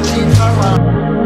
making her